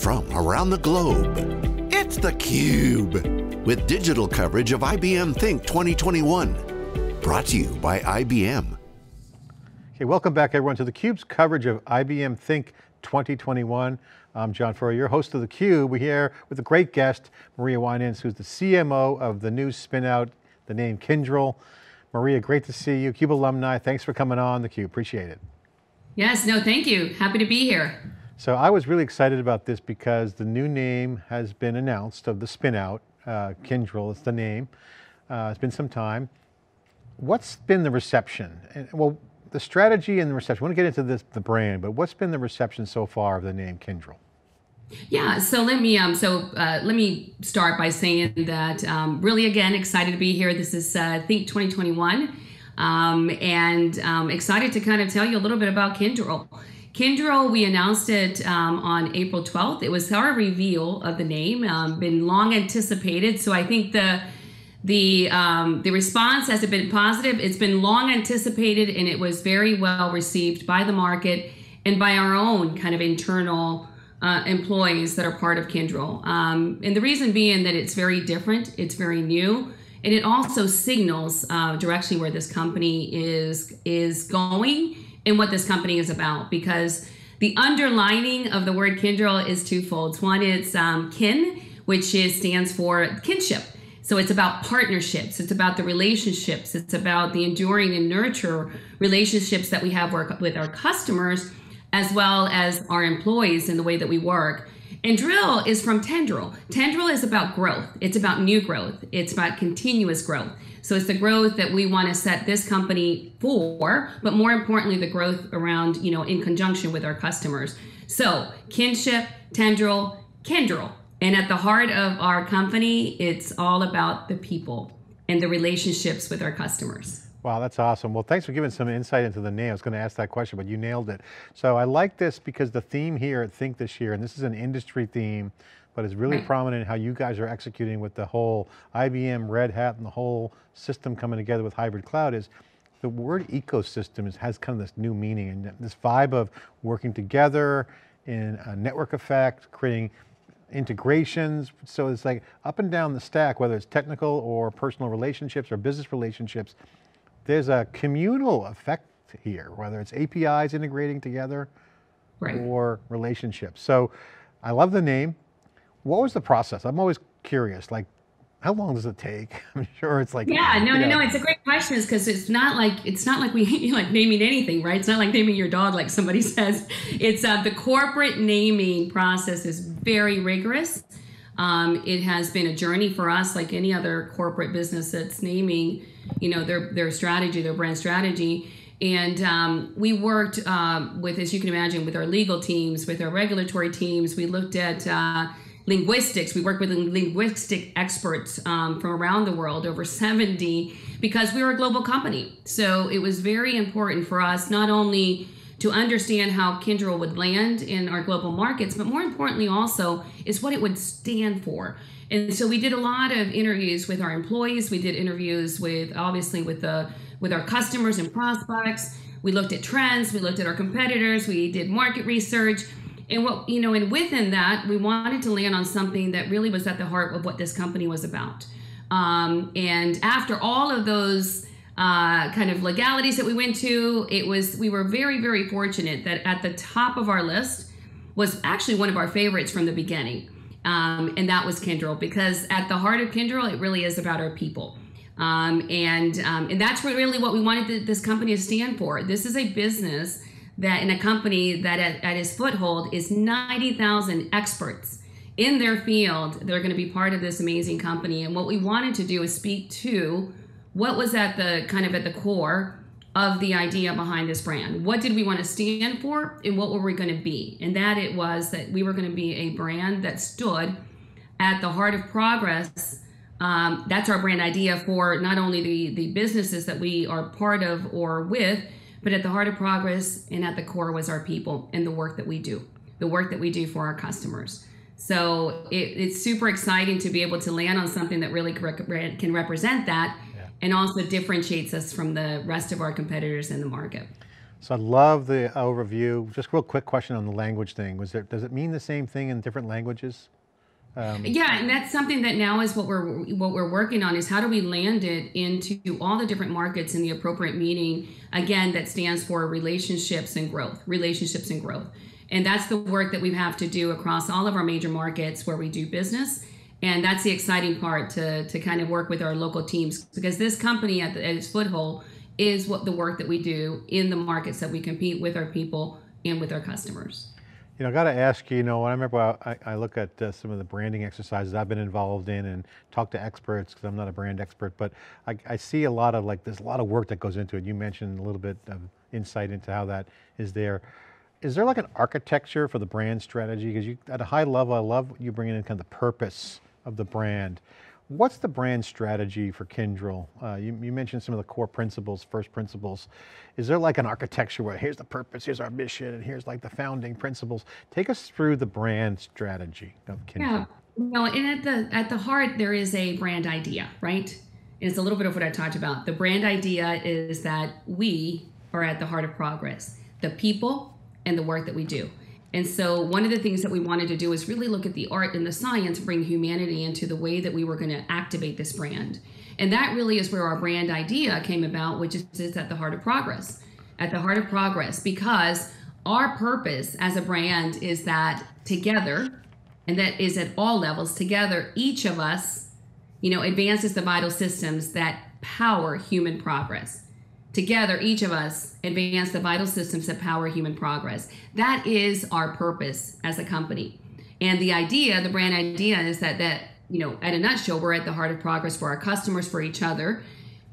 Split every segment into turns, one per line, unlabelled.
from around the globe. It's theCUBE, with digital coverage of IBM Think 2021. Brought to you by IBM.
Okay, welcome back everyone to theCUBE's coverage of IBM Think 2021. I'm John Furrier, your host of theCUBE. We're here with a great guest, Maria Winans, who's the CMO of the new spin out, the name Kyndryl. Maria, great to see you. CUBE alumni, thanks for coming on theCUBE, appreciate it.
Yes, no, thank you. Happy to be here.
So I was really excited about this because the new name has been announced of the spin out, uh, Kyndryl is the name. Uh, it's been some time. What's been the reception? And, well, the strategy and the reception, I want to get into this, the brand, but what's been the reception so far of the name Kyndryl?
Yeah, so let me um, so uh, let me start by saying that um, really again excited to be here. This is uh, Think 2021, um, and um, excited to kind of tell you a little bit about Kyndryl. Kyndryl, we announced it um, on April 12th. It was our reveal of the name, um, been long anticipated. So I think the the um, the response has been positive. It's been long anticipated, and it was very well received by the market and by our own kind of internal uh, employees that are part of Kyndryl. Um, and the reason being that it's very different, it's very new, and it also signals uh, directionally where this company is is going and what this company is about. Because the underlining of the word Kyndryl is twofold. One, it's um, kin, which is stands for kinship. So it's about partnerships. It's about the relationships. It's about the enduring and nurture relationships that we have work with our customers as well as our employees in the way that we work. And drill is from tendril. Tendril is about growth. It's about new growth. It's about continuous growth. So it's the growth that we want to set this company for, but more importantly, the growth around, you know, in conjunction with our customers. So kinship, tendril, Kyndryl. And at the heart of our company, it's all about the people and the relationships with our customers.
Wow, that's awesome. Well, thanks for giving some insight into the name. I was going to ask that question, but you nailed it. So I like this because the theme here at Think this year, and this is an industry theme, but it's really right. prominent how you guys are executing with the whole IBM, Red Hat, and the whole system coming together with hybrid cloud is the word ecosystem is, has kind of this new meaning and this vibe of working together in a network effect, creating integrations. So it's like up and down the stack, whether it's technical or personal relationships or business relationships, there's a communal effect here, whether it's APIs integrating together right. or relationships. So I love the name. What was the process? I'm always curious, like how long does it take? I'm sure it's like
yeah, no, no, no. It's a great question, because it's not like it's not like we like naming anything, right? It's not like naming your dog, like somebody says. It's uh, the corporate naming process is very rigorous. Um, it has been a journey for us, like any other corporate business that's naming, you know, their their strategy, their brand strategy. And um, we worked uh, with, as you can imagine, with our legal teams, with our regulatory teams. We looked at uh, linguistics. We work with linguistic experts um, from around the world, over 70, because we were a global company. So it was very important for us not only to understand how Kyndryl would land in our global markets, but more importantly also is what it would stand for. And so we did a lot of interviews with our employees. We did interviews with obviously with the with our customers and prospects. We looked at trends. We looked at our competitors. We did market research and what, you know, and within that, we wanted to land on something that really was at the heart of what this company was about. Um, and after all of those uh, kind of legalities that we went to, it was, we were very, very fortunate that at the top of our list was actually one of our favorites from the beginning. Um, and that was Kyndryl, because at the heart of Kyndryl, it really is about our people. Um, and um, and that's really what we wanted this company to stand for. This is a business that in a company that at, at foothold is 90,000 experts in their field they're going to be part of this amazing company. And what we wanted to do is speak to what was at the kind of at the core of the idea behind this brand. What did we want to stand for and what were we going to be? And that it was that we were going to be a brand that stood at the heart of progress. Um, that's our brand idea for not only the the businesses that we are part of or with but at the heart of progress and at the core was our people and the work that we do, the work that we do for our customers. So it, it's super exciting to be able to land on something that really can represent that yeah. and also differentiates us from the rest of our competitors in the market.
So I love the overview. Just real quick question on the language thing. Was there, does it mean the same thing in different languages?
Um, yeah, and that's something that now is what we're what we're working on is how do we land it into all the different markets in the appropriate meaning again that stands for relationships and growth, relationships and growth. And that's the work that we have to do across all of our major markets where we do business. And that's the exciting part to, to kind of work with our local teams because this company at, the, at its foothold is what the work that we do in the markets that we compete with our people and with our customers.
You know, I got to ask you, you know, I remember I, I look at uh, some of the branding exercises I've been involved in and talk to experts because I'm not a brand expert, but I, I, see a lot of like, there's a lot of work that goes into it. You mentioned a little bit of insight into how that is there. Is there like an architecture for the brand strategy? Because you, at a high level, I love you bringing in kind of the purpose of the brand. What's the brand strategy for Kyndryl? Uh, you, you, mentioned some of the core principles, first principles. Is there like an architecture where here's the purpose, here's our mission, and here's like the founding principles? Take us through the brand strategy of Kyndryl.
Yeah, well, and at the at the heart there is a brand idea, right? And it's a little bit of what I talked about. The brand idea is that we are at the heart of progress. The people and the work that we do. And so, one of the things that we wanted to do is really look at the art and the science, bring humanity into the way that we were going to activate this brand. And that really is where our brand idea came about, which is at the heart of progress. At the heart of progress, because our purpose as a brand is that together, and that is at all levels, together, each of us, you know, advances the vital systems that power human progress. Together, each of us advance the vital systems that power human progress. That is our purpose as a company. And the idea, the brand idea is that that, you know, at a nutshell, we're at the heart of progress for our customers, for each other.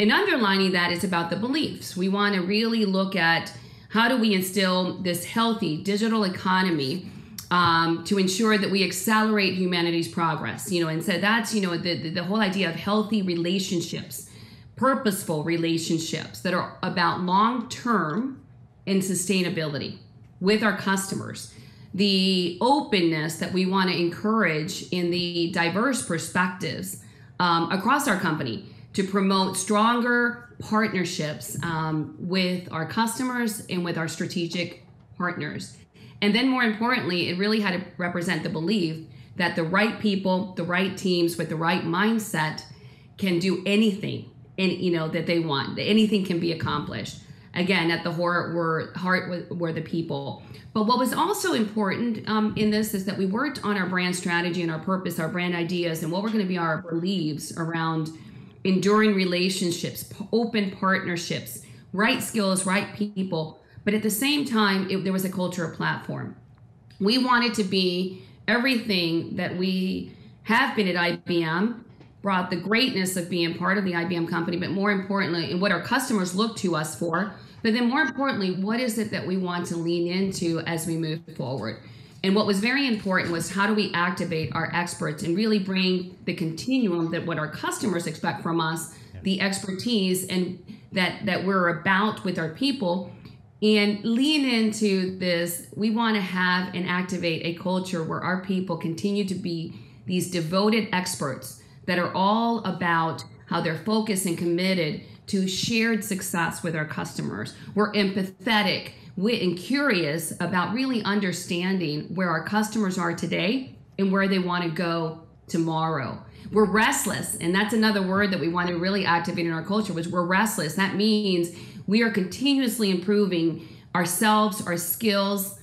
And underlining that is about the beliefs. We want to really look at how do we instill this healthy digital economy um, to ensure that we accelerate humanity's progress. You know, and so that's, you know, the, the, the whole idea of healthy relationships purposeful relationships that are about long term and sustainability with our customers. The openness that we want to encourage in the diverse perspectives um, across our company to promote stronger partnerships um, with our customers and with our strategic partners. And then, more importantly, it really had to represent the belief that the right people, the right teams with the right mindset can do anything and you know that they want anything can be accomplished. Again at the heart were heart were the people. But what was also important um, in this is that we worked on our brand strategy and our purpose our brand ideas and what were going to be our beliefs around enduring relationships open partnerships right skills right people. But at the same time it, there was a culture of platform. We wanted to be everything that we have been at ibm brought the greatness of being part of the IBM company, but more importantly, and what our customers look to us for. But then more importantly, what is it that we want to lean into as we move forward? And what was very important was how do we activate our experts and really bring the continuum that what our customers expect from us, the expertise and that that we're about with our people and lean into this we want to have and activate a culture where our people continue to be these devoted experts that are all about how they're focused and committed to shared success with our customers. We're empathetic and curious about really understanding where our customers are today and where they want to go tomorrow. We're restless, and that's another word that we want to really activate in our culture, which we're restless. That means we are continuously improving ourselves, our skills,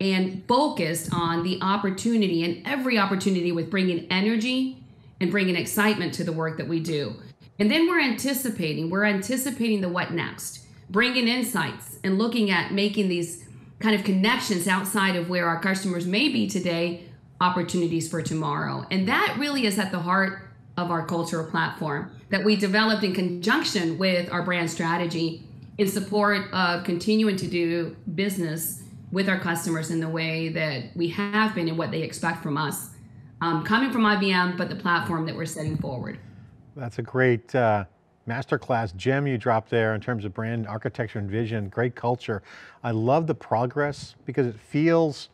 and focused on the opportunity and every opportunity with bringing energy and bringing excitement to the work that we do. And then we're anticipating, we're anticipating the what next, bringing insights and looking at making these kind of connections outside of where our customers may be today, opportunities for tomorrow. And that really is at the heart of our cultural platform that we developed in conjunction with our brand strategy in support of continuing to do business with our customers in the way that we have been and what they expect from us um, coming from IBM, but the platform that we're setting forward.
That's a great uh, masterclass gem you dropped there in terms of brand architecture and vision, great culture. I love the progress because it feels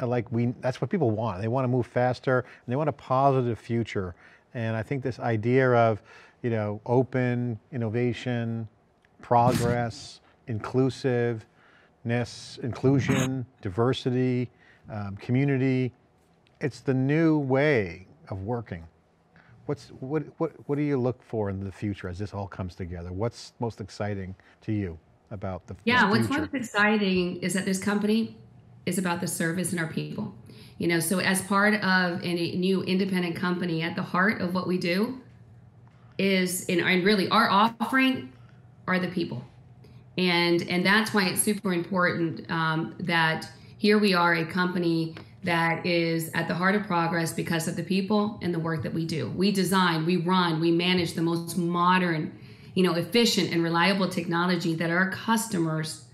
like we, that's what people want. They want to move faster and they want a positive future. And I think this idea of, you know, open, innovation, progress, inclusive, inclusiveness, inclusion, diversity, um, community. It's the new way of working. What's, what, what, what do you look for in the future as this all comes together? What's most exciting to you about the,
yeah,
the
what's most exciting is that this company is about the service and our people. You know, so as part of a new independent company, at the heart of what we do is, in, and really our offering are the people, and and that's why it's super important um, that here we are a company that is at the heart of progress because of the people and the work that we do. We design, we run, we manage the most modern, you know, efficient and reliable technology that our customers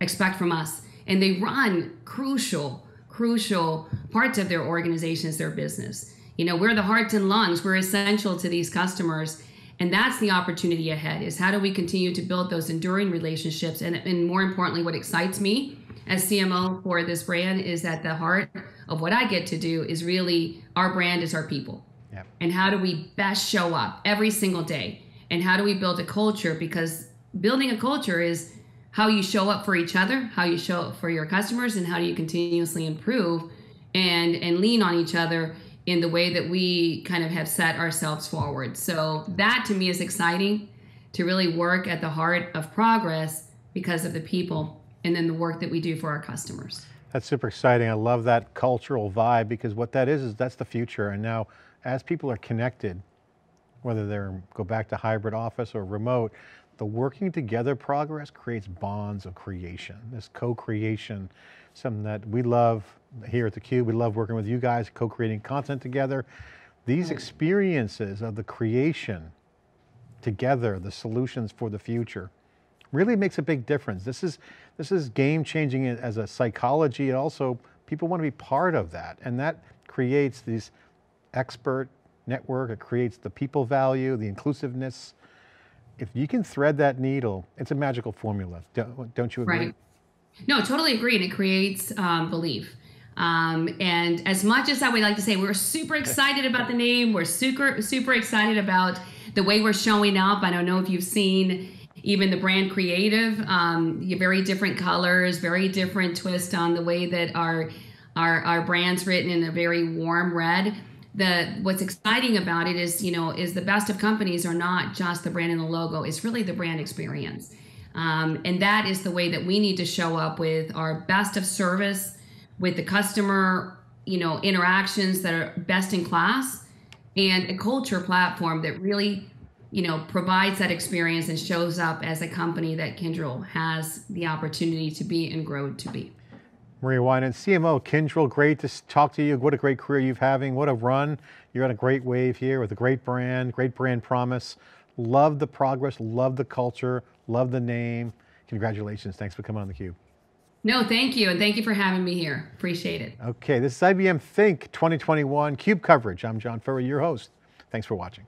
expect from us, and they run crucial crucial parts of their organizations, their business. You know, we're the hearts and lungs. We're essential to these customers. And that's the opportunity ahead is how do we continue to build those enduring relationships? And, and more importantly, what excites me as CMO for this brand is at the heart of what I get to do is really our brand is our people. Yep. And how do we best show up every single day? And how do we build a culture? Because building a culture is how you show up for each other, how you show up for your customers, and how do you continuously improve and and lean on each other in the way that we kind of have set ourselves forward. So that to me is exciting to really work at the heart of progress because of the people and then the work that we do for our customers.
That's super exciting. I love that cultural vibe because what that is, is that's the future. And now as people are connected, whether they're go back to hybrid office or remote, the working together progress creates bonds of creation, this co-creation, something that we love here at theCUBE. We love working with you guys, co-creating content together. These experiences of the creation together, the solutions for the future, really makes a big difference. This is, this is game changing as a psychology and also people want to be part of that. And that creates these expert network, it creates the people value, the inclusiveness, if you can thread that needle, it's a magical formula. Don't, don't you agree?
Right. No, totally agree. And it creates um, belief. Um, and as much as I would like to say, we're super excited about the name. We're super, super excited about the way we're showing up. I don't know if you've seen even the brand creative, um, very different colors, very different twist on the way that our, our, our brand's written in a very warm red. The what's exciting about it is you know is the best of companies are not just the brand and the logo it's really the brand experience. Um, and that is the way that we need to show up with our best of service with the customer you know interactions that are best in class and a culture platform that really you know provides that experience and shows up as a company that Kyndryl has the opportunity to be and grow to be
Maria Winans, CMO Kyndryl, great to talk to you. What a great career you've having. What a run. You're on a great wave here with a great brand, great brand promise. Love the progress, love the culture, love the name. Congratulations. Thanks for coming on theCUBE.
No, thank you. And thank you for having me here. Appreciate it.
Okay, this is IBM Think 2021 CUBE coverage. I'm John Furrier, your host. Thanks for watching.